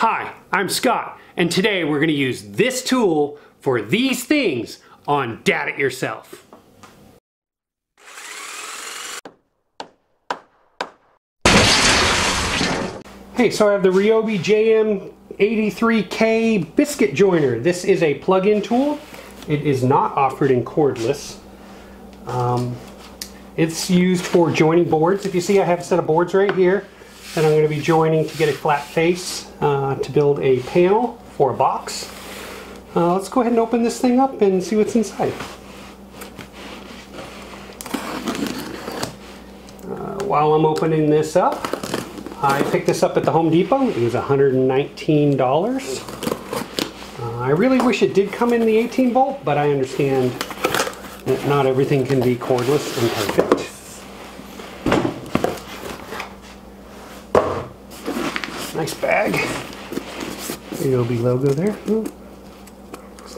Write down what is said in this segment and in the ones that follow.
Hi, I'm Scott, and today we're going to use this tool for these things on Dad It Yourself. Hey, so I have the Ryobi JM83K biscuit joiner. This is a plug-in tool. It is not offered in cordless. Um, it's used for joining boards. If you see, I have a set of boards right here that I'm going to be joining to get a flat face uh, to build a panel for a box. Uh, let's go ahead and open this thing up and see what's inside. Uh, while I'm opening this up, I picked this up at the Home Depot. It was $119. Uh, I really wish it did come in the 18 volt, but I understand that not everything can be cordless and perfect. Nice bag. AOB logo there. Oh,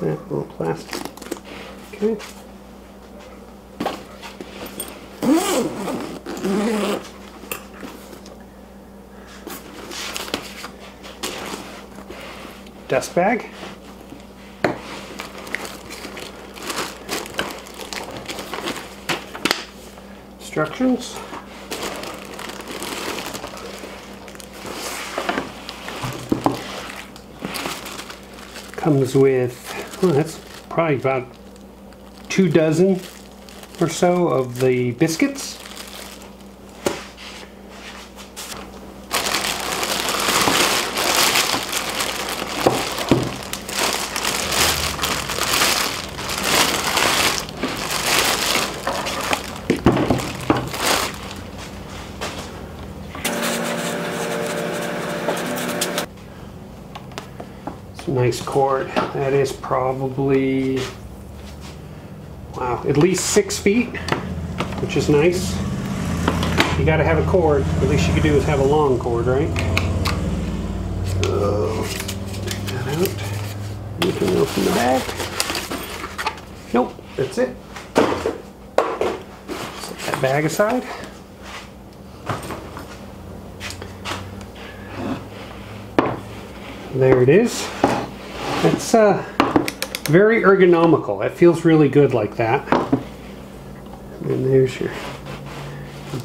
that? A little plastic. Okay. dust bag. Instructions. Comes with, well, that's probably about two dozen or so of the biscuits. Nice cord. That is probably, wow, at least six feet, which is nice. You gotta have a cord. The least you could do is have a long cord, right? So, take that out. Anything else in the bag? Nope, that's it. Set that bag aside. There it is. It's uh, very ergonomical. It feels really good like that. And there's your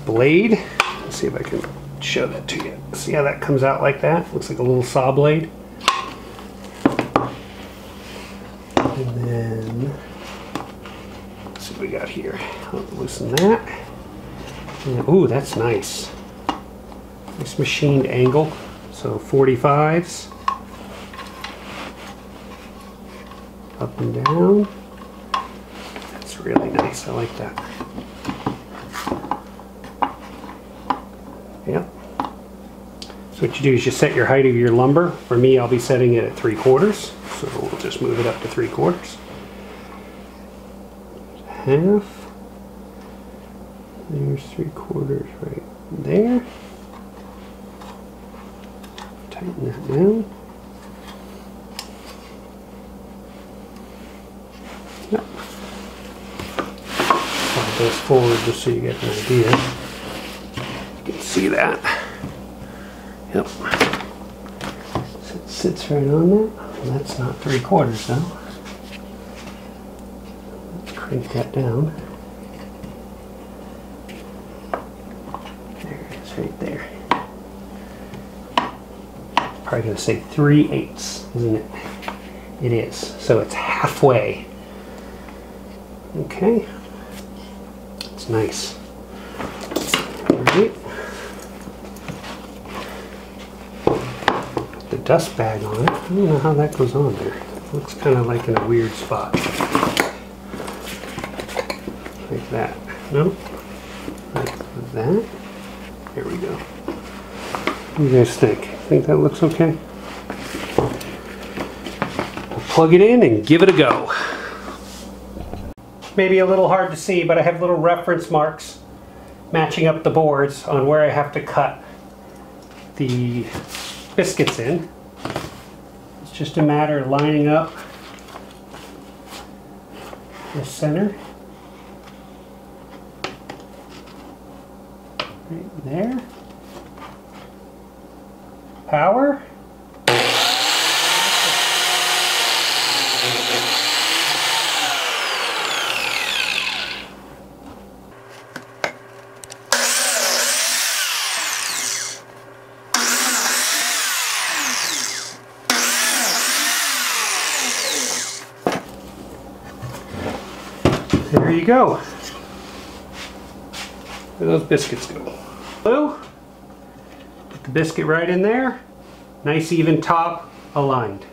blade. Let's see if I can show that to you. See how that comes out like that? Looks like a little saw blade. And then, see what we got here. I'll loosen that. Ooh, that's nice. Nice machined angle. So 45s. Up and down. That's really nice. I like that. Yep. So what you do is you set your height of your lumber. For me, I'll be setting it at three quarters. So we'll just move it up to three quarters. Half. There's three quarters right there. Tighten that down. this forward just so you get an idea. You can see that. Yep. So it sits right on there. Well, that's not three quarters though. Let's crank that down. There it is right there. Probably going to say three eighths, isn't it? It is. So it's halfway. Okay nice. The dust bag on it. I don't know how that goes on there. It looks kind of like in a weird spot. Like that. No? Like that? There we go. What do you guys think? Think that looks okay? We'll plug it in and give it a go maybe a little hard to see, but I have little reference marks matching up the boards on where I have to cut the biscuits in. It's just a matter of lining up the center. Right there. Power. There you go. Where those biscuits go. Blue. Put the biscuit right in there. Nice even top aligned.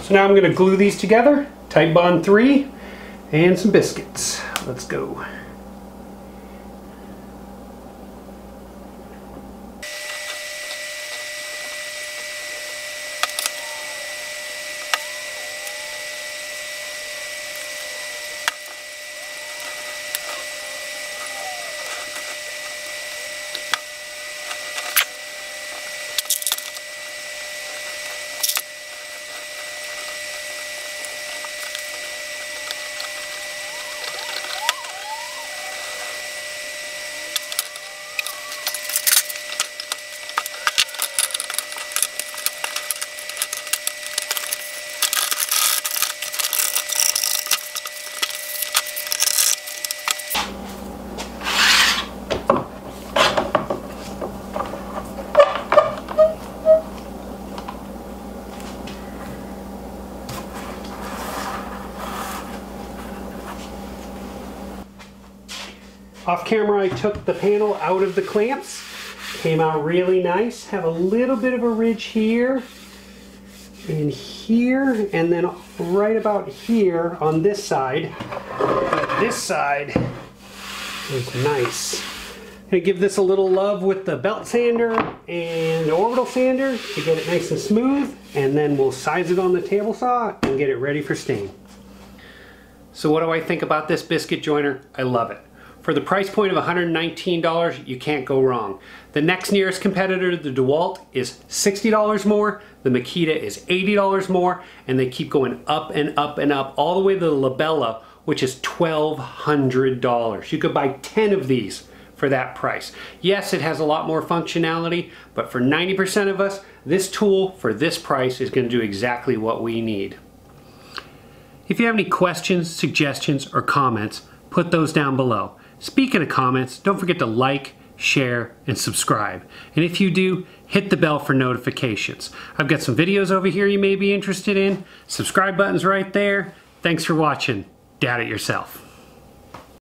So now I'm going to glue these together, Titebond 3, and some biscuits. Let's go. Off camera I took the panel out of the clamps. Came out really nice. Have a little bit of a ridge here and here and then right about here on this side. This side is nice. Gonna give this a little love with the belt sander and the orbital sander to get it nice and smooth and then we'll size it on the table saw and get it ready for stain. So what do I think about this biscuit joiner? I love it. For the price point of $119, you can't go wrong. The next nearest competitor, the DeWalt, is $60 more, the Makita is $80 more, and they keep going up and up and up, all the way to the Lamello, which is $1,200. You could buy 10 of these for that price. Yes, it has a lot more functionality, but for 90% of us, this tool for this price is gonna do exactly what we need. If you have any questions, suggestions, or comments, put those down below. Speaking of comments, don't forget to like, share, and subscribe. And if you do, hit the bell for notifications. I've got some videos over here you may be interested in. Subscribe button's right there. Thanks for watching. Dad It Yourself.